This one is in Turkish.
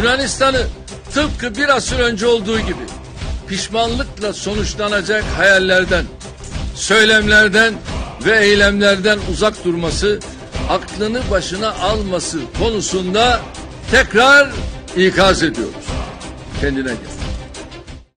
Yunanistan'ı tıpkı bir asır önce olduğu gibi pişmanlıkla sonuçlanacak hayallerden, söylemlerden ve eylemlerden uzak durması, aklını başına alması konusunda tekrar ikaz ediyoruz. Kendine gel.